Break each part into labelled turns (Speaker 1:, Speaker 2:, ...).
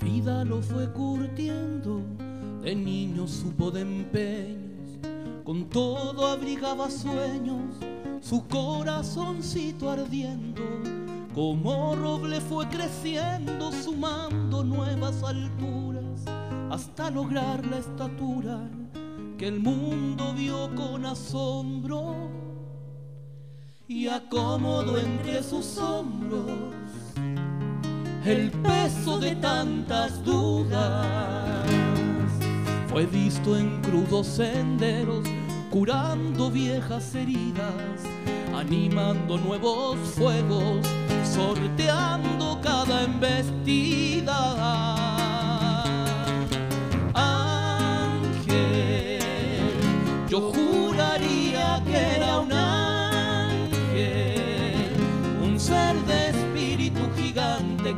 Speaker 1: vida lo fue curtiendo, de niño supo de empeños, con todo abrigaba sueños, su corazoncito ardiendo, como roble fue creciendo, sumando nuevas alturas, hasta lograr la estatura que el mundo vio con asombro y acomodó entre sus hombros el peso de tantas dudas. Fue visto en crudos senderos, curando viejas heridas, animando nuevos fuegos, sorteando cada embestida.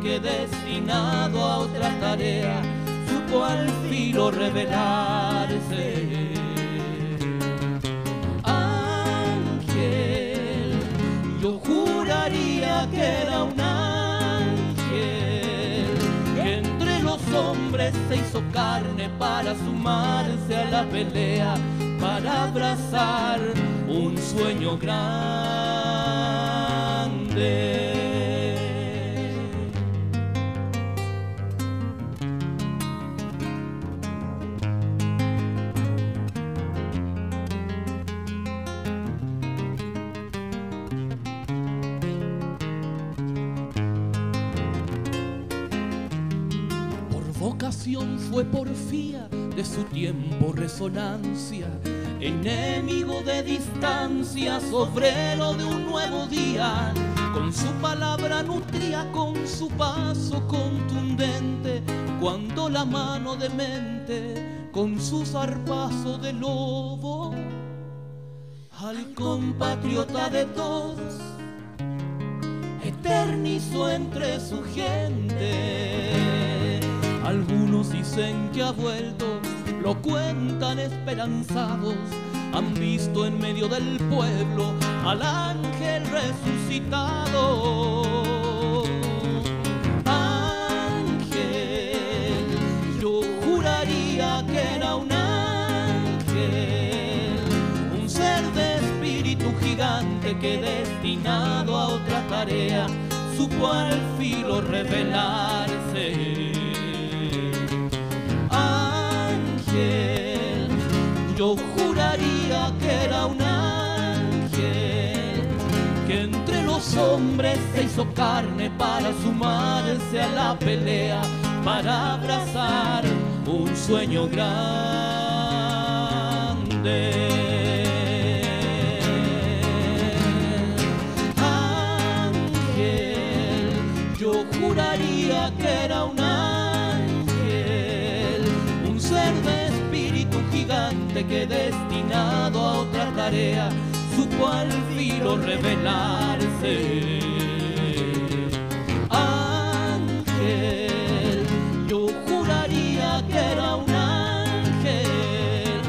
Speaker 1: Que destinado a otra tarea supo al filo revelarse. Ángel, yo juraría que era un ángel que entre los hombres se hizo carne para sumarse a la pelea, para abrazar un sueño grande. Por vocación fue porfía, de su tiempo resonancia, enemigo de distancia, sobrero de un nuevo día. Con su palabra nutría, con su paso contundente, cuando la mano de mente, con su zarpazo de lobo, al compatriota de todos eternizó entre su gente. Algunos dicen que ha vuelto, lo cuentan esperanzados. Han visto en medio del pueblo al ángel resucitado. Ángel, yo juraría que era un ángel, un ser de espíritu gigante que destinado a otra tarea supo al filo revelarse. Hombres se hizo carne para sumarse a la pelea, para abrazar un sueño grande. Ángel, yo juraría que era un ángel, un ser de espíritu gigante que destinado a otra tarea supo al filo revelarse. Ángel, yo juraría que era un ángel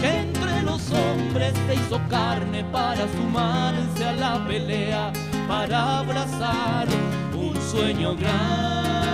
Speaker 1: que entre los hombres se hizo carne para sumarse a la pelea, para abrazar un sueño grande.